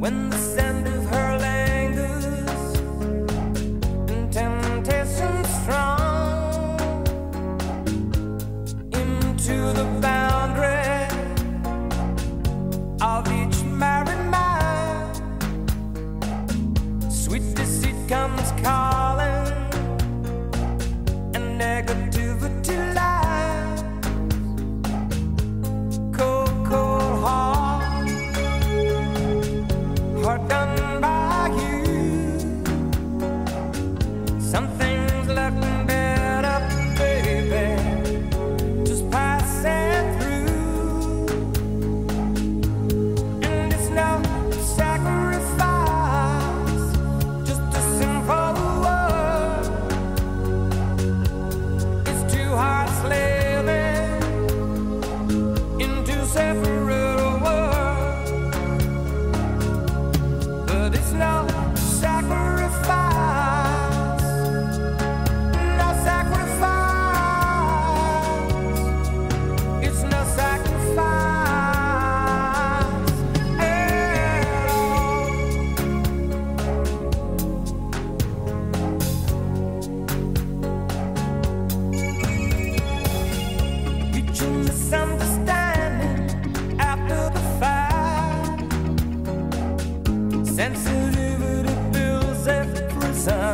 when the